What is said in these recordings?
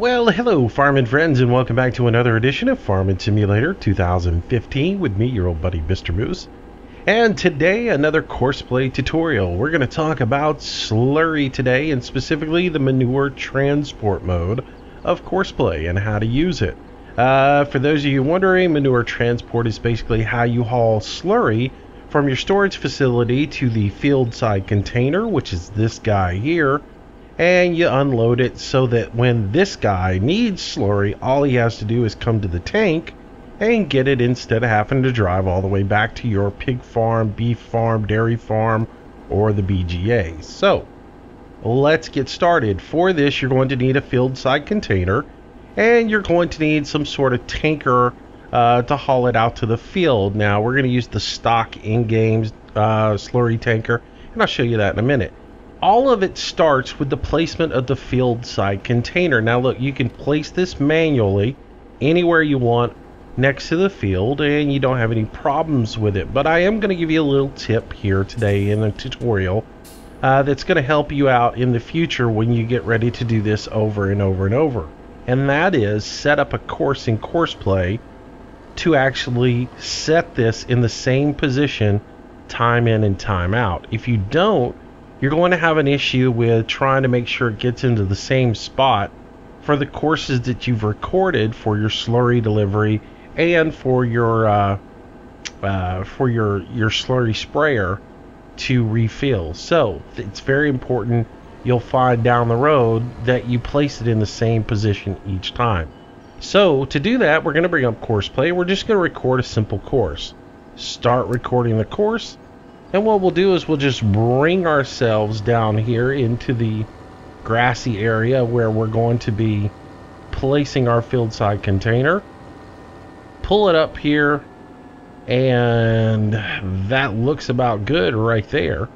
Well, hello, farming friends, and welcome back to another edition of Farming Simulator 2015 with me, your old buddy, Mr. Moose. And today, another courseplay tutorial. We're going to talk about slurry today, and specifically the manure transport mode of courseplay and how to use it. Uh, for those of you wondering, manure transport is basically how you haul slurry from your storage facility to the field side container, which is this guy here, and you unload it so that when this guy needs slurry, all he has to do is come to the tank and get it instead of having to drive all the way back to your pig farm, beef farm, dairy farm, or the BGA. So, let's get started. For this, you're going to need a field side container, and you're going to need some sort of tanker uh, to haul it out to the field. Now, we're going to use the stock in-game uh, slurry tanker, and I'll show you that in a minute. All of it starts with the placement of the field side container. Now, look, you can place this manually anywhere you want next to the field and you don't have any problems with it. But I am going to give you a little tip here today in a tutorial uh, that's going to help you out in the future when you get ready to do this over and over and over. And that is set up a course in courseplay to actually set this in the same position time in and time out. If you don't, you're going to have an issue with trying to make sure it gets into the same spot for the courses that you've recorded for your slurry delivery and for your uh, uh, for your your slurry sprayer to refill. So it's very important. You'll find down the road that you place it in the same position each time. So to do that, we're going to bring up courseplay. We're just going to record a simple course. Start recording the course. And what we'll do is we'll just bring ourselves down here into the grassy area where we're going to be placing our field side container. Pull it up here and that looks about good right there.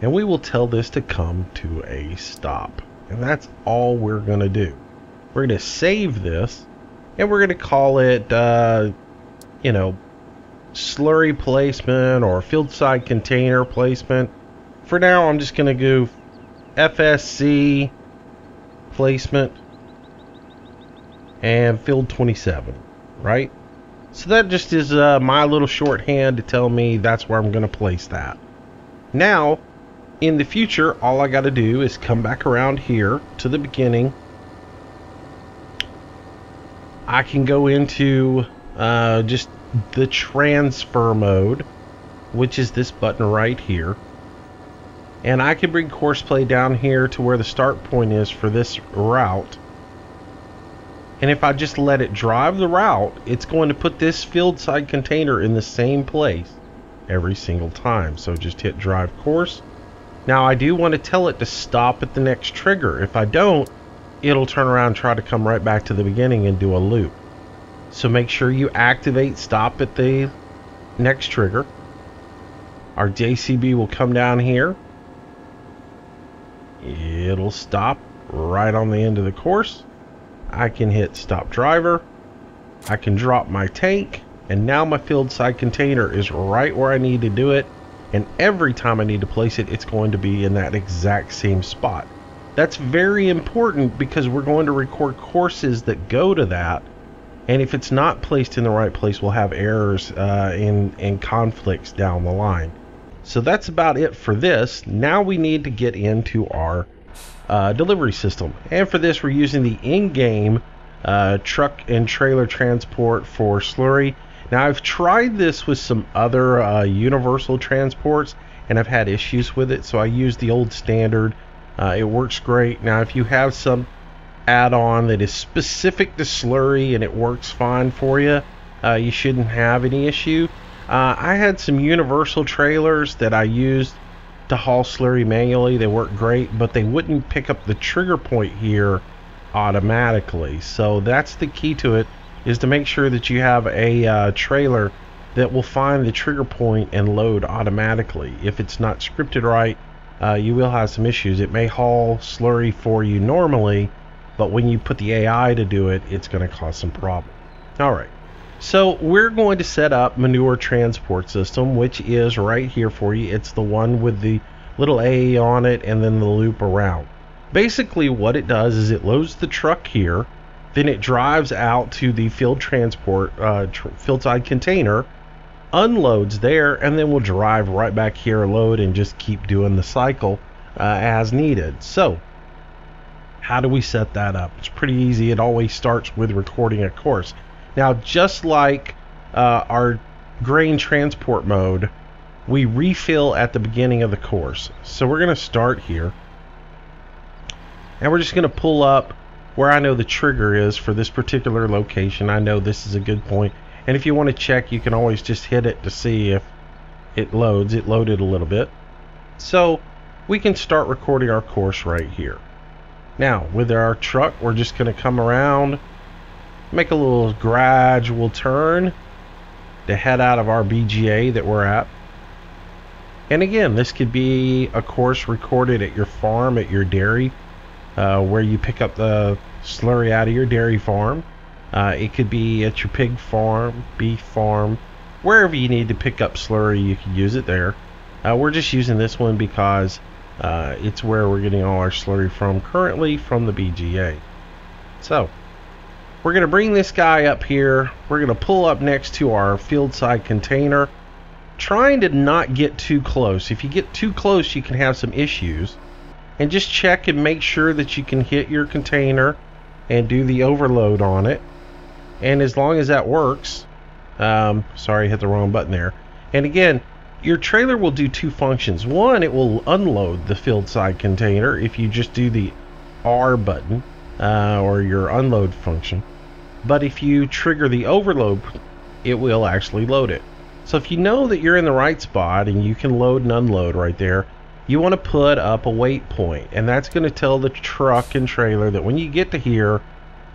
And we will tell this to come to a stop. And that's all we're going to do. We're going to save this and we're going to call it, uh, you know, slurry placement or field side container placement. For now, I'm just going to go FSC placement and field 27, right? So that just is uh, my little shorthand to tell me that's where I'm going to place that. Now, in the future, all I got to do is come back around here to the beginning. I can go into uh, just the transfer mode, which is this button right here. And I can bring courseplay down here to where the start point is for this route. And if I just let it drive the route, it's going to put this field side container in the same place every single time. So just hit drive course. Now I do want to tell it to stop at the next trigger. If I don't, it'll turn around and try to come right back to the beginning and do a loop. So make sure you activate stop at the next trigger. Our JCB will come down here. It'll stop right on the end of the course. I can hit stop driver. I can drop my tank. And now my field side container is right where I need to do it. And every time I need to place it, it's going to be in that exact same spot. That's very important because we're going to record courses that go to that and if it's not placed in the right place, we'll have errors uh, and, conflicts down the line. So that's about it for this. Now we need to get into our uh, delivery system. And for this, we're using the in-game uh, truck and trailer transport for slurry. Now I've tried this with some other uh, universal transports and I've had issues with it. So I use the old standard. Uh, it works great. Now if you have some add-on that is specific to slurry and it works fine for you, uh, you shouldn't have any issue. Uh, I had some universal trailers that I used to haul slurry manually. They work great, but they wouldn't pick up the trigger point here automatically. So that's the key to it is to make sure that you have a uh, trailer that will find the trigger point and load automatically. If it's not scripted right, uh, you will have some issues. It may haul slurry for you normally, but when you put the AI to do it, it's going to cause some problem. All right. So we're going to set up manure transport system, which is right here for you. It's the one with the little A on it and then the loop around. basically what it does is it loads the truck here, then it drives out to the field transport uh, tr- field side container, unloads there, and then we'll drive right back here, load, and just keep doing the cycle uh, as needed. So, how do we set that up? It's pretty easy. It always starts with recording a course. Now, just like uh, our grain transport mode, we refill at the beginning of the course. So we're going to start here. And we're just going to pull up where I know the trigger is for this particular location. I know this is a good point. And if you want to check, you can always just hit it to see if it loads. It loaded a little bit. So we can start recording our course right here. Now, with our truck, we're just going to come around, make a little gradual turn to head out of our BGA that we're at. And again, this could be a course recorded at your farm, at your dairy, uh, where you pick up the slurry out of your dairy farm. Uh, it could be at your pig farm, beef farm, wherever you need to pick up slurry, you can use it there. Uh, we're just using this one because uh, it's where we're getting all our slurry from currently from the BGA. So, we're going to bring this guy up here. We're going to pull up next to our field side container trying to not get too close. If you get too close, you can have some issues. And just check and make sure that you can hit your container and do the overload on it. And as long as that works, um, sorry, hit the wrong button there. And again, your trailer will do two functions. One, it will unload the field side container if you just do the R button uh, or your unload function. But if you trigger the overload, it will actually load it. So if you know that you're in the right spot and you can load and unload right there, you want to put up a waypoint, and that's going to tell the truck and trailer that when you get to here,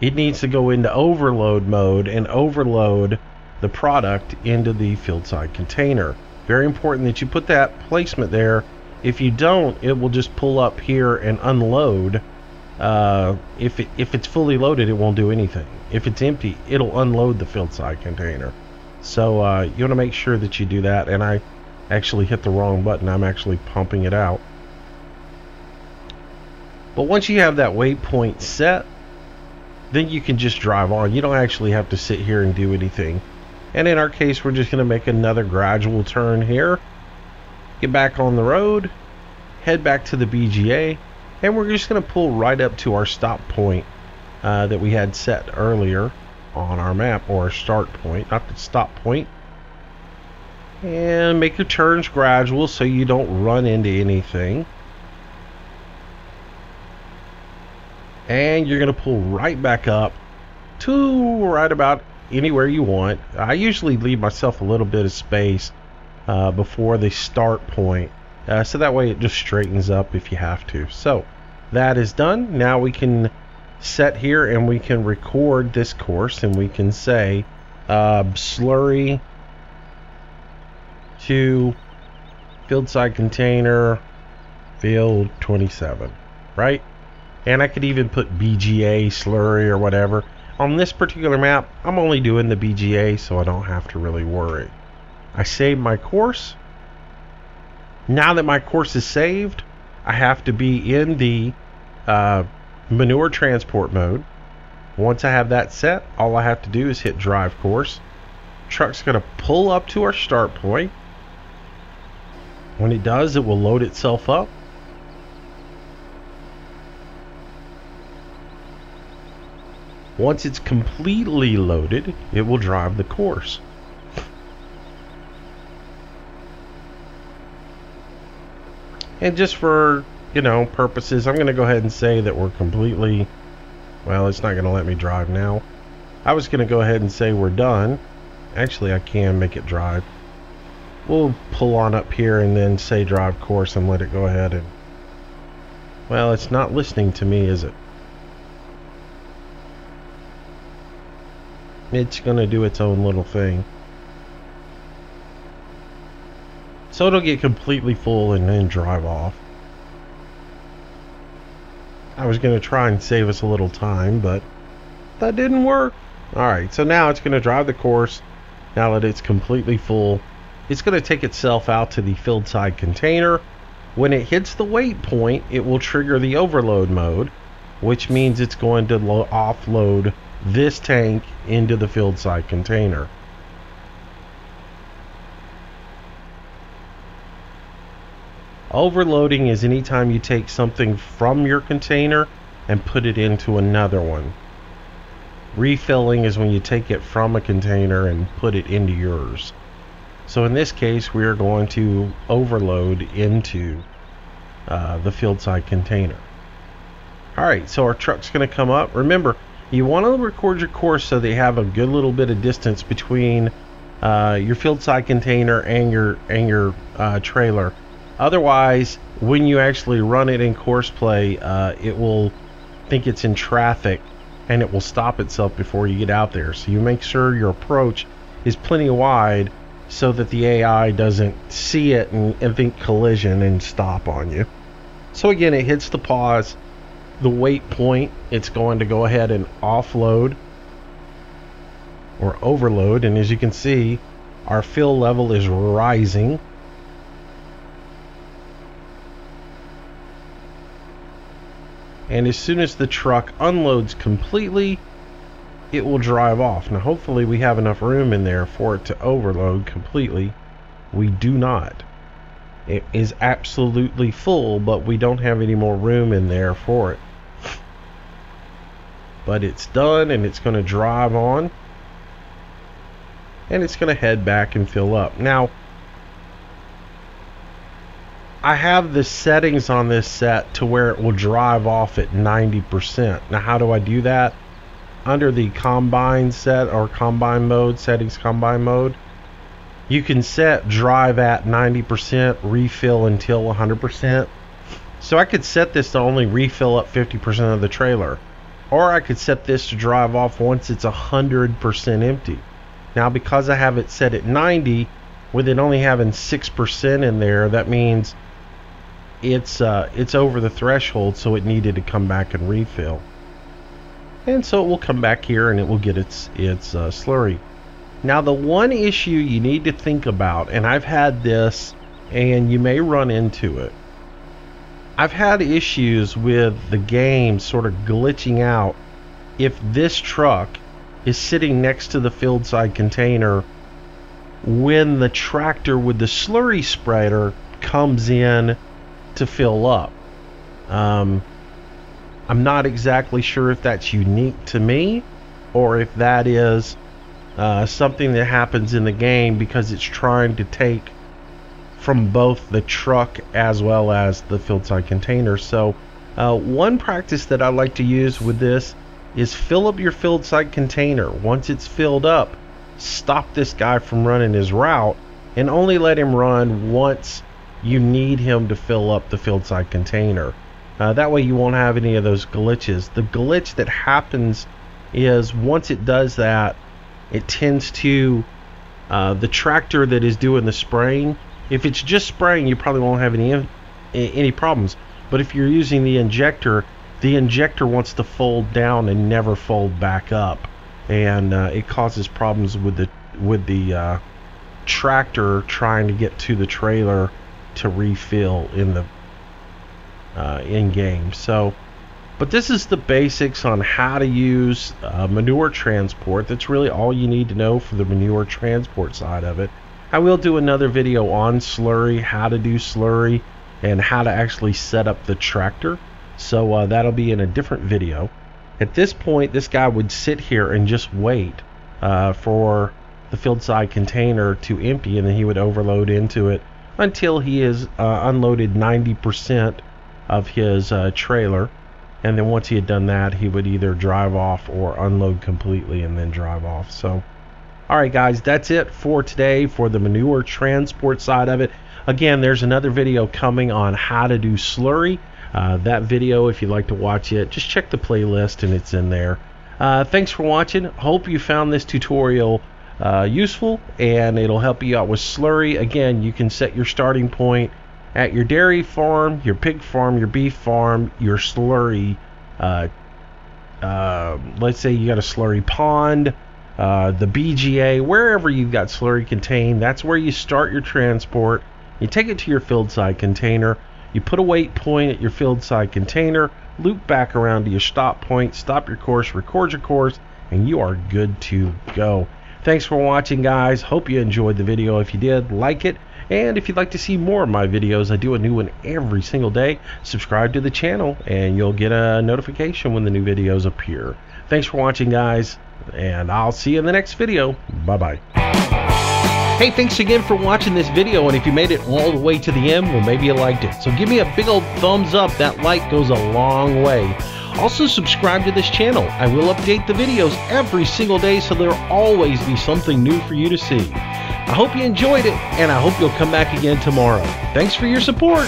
it needs to go into overload mode and overload the product into the field side container. Very important that you put that placement there. If you don't, it will just pull up here and unload. Uh, if it, if it's fully loaded, it won't do anything. If it's empty, it'll unload the field side container. So uh, you want to make sure that you do that. And I actually hit the wrong button. I'm actually pumping it out. But once you have that waypoint set, then you can just drive on. You don't actually have to sit here and do anything. And in our case, we're just going to make another gradual turn here. Get back on the road. Head back to the BGA. And we're just going to pull right up to our stop point uh, that we had set earlier on our map or our start point, not the stop point. And make your turns gradual so you don't run into anything. And you're going to pull right back up to right about anywhere you want. I usually leave myself a little bit of space uh, before the start point. Uh, so that way it just straightens up if you have to. So that is done. Now we can set here and we can record this course and we can say uh, slurry to field side container field 27 right and I could even put BGA slurry or whatever on this particular map I'm only doing the BGA so I don't have to really worry I save my course now that my course is saved I have to be in the uh, manure transport mode. Once I have that set, all I have to do is hit drive course. Truck's going to pull up to our start point. When it does, it will load itself up. Once it's completely loaded, it will drive the course. And just for you know, purposes, I'm going to go ahead and say that we're completely, well, it's not going to let me drive now. I was going to go ahead and say we're done. Actually, I can make it drive. We'll pull on up here and then say drive course and let it go ahead and, well, it's not listening to me, is it? It's going to do its own little thing. So it'll get completely full and then drive off. I was going to try and save us a little time, but that didn't work. Alright, so now it's going to drive the course. Now that it's completely full, it's going to take itself out to the field side container. When it hits the waypoint, it will trigger the overload mode, which means it's going to offload this tank into the field side container. Overloading is anytime you take something from your container and put it into another one. Refilling is when you take it from a container and put it into yours. So in this case, we are going to overload into uh, the field side container. Alright, so our truck's going to come up. Remember, you want to record your course so they have a good little bit of distance between uh, your field side container and your and your uh, trailer. Otherwise, when you actually run it in course play, uh, it will think it's in traffic and it will stop itself before you get out there. So you make sure your approach is plenty wide so that the AI doesn't see it and, and think collision and stop on you. So again, it hits the pause, the waypoint, it's going to go ahead and offload or overload. And as you can see, our fill level is rising. And as soon as the truck unloads completely, it will drive off. Now, hopefully, we have enough room in there for it to overload completely. We do not. It is absolutely full, but we don't have any more room in there for it. But it's done, and it's going to drive on. And it's going to head back and fill up. Now, I have the settings on this set to where it will drive off at 90%. Now, how do I do that? under the combine set or combine mode, settings combine mode, you can set drive at 90%, refill until 100%. So I could set this to only refill up 50% of the trailer. Or I could set this to drive off once it's 100% empty. Now because I have it set at 90, with it only having 6% in there, that means it's uh, it's over the threshold, so it needed to come back and refill and so it will come back here and it will get its its uh, slurry. Now the one issue you need to think about, and I've had this, and you may run into it. I've had issues with the game sort of glitching out if this truck is sitting next to the field side container when the tractor with the slurry spreader comes in to fill up. Um, I'm not exactly sure if that's unique to me or if that is uh, something that happens in the game because it's trying to take from both the truck as well as the field side container. So, uh, one practice that I like to use with this is fill up your field side container. Once it's filled up, stop this guy from running his route and only let him run once you need him to fill up the field side container. Uh, that way you won't have any of those glitches. The glitch that happens is once it does that, it tends to uh, the tractor that is doing the spraying. If it's just spraying, you probably won't have any any problems. But if you're using the injector, the injector wants to fold down and never fold back up, and uh, it causes problems with the with the uh, tractor trying to get to the trailer to refill in the uh, in game. So, but this is the basics on how to use uh, manure transport. That's really all you need to know for the manure transport side of it. I will do another video on slurry, how to do slurry, and how to actually set up the tractor. So uh, that'll be in a different video. At this point, this guy would sit here and just wait uh, for the field side container to empty, and then he would overload into it until he has uh, unloaded 90% of his uh, trailer. And then once he had done that, he would either drive off or unload completely and then drive off. So, all right, guys, that's it for today for the manure transport side of it. Again, there's another video coming on how to do slurry. Uh, that video, if you'd like to watch it, just check the playlist and it's in there. Uh, thanks for watching. Hope you found this tutorial uh, useful and it'll help you out with slurry. Again, you can set your starting point at your dairy farm, your pig farm, your beef farm, your slurry. Uh, uh, let's say you got a slurry pond, uh, the BGA, wherever you've got slurry contained, that's where you start your transport. You take it to your field side container. You put a waypoint at your field side container, loop back around to your stop point, stop your course, record your course, and you are good to go. Thanks for watching, guys. Hope you enjoyed the video. If you did, like it. And if you'd like to see more of my videos, I do a new one every single day. Subscribe to the channel and you'll get a notification when the new videos appear. Thanks for watching, guys, and I'll see you in the next video. Bye-bye. Hey, thanks again for watching this video, and if you made it all the way to the end, well, maybe you liked it. So give me a big old thumbs up. That like goes a long way. Also, subscribe to this channel. I will update the videos every single day, so there'll always be something new for you to see. I hope you enjoyed it, and I hope you'll come back again tomorrow. Thanks for your support.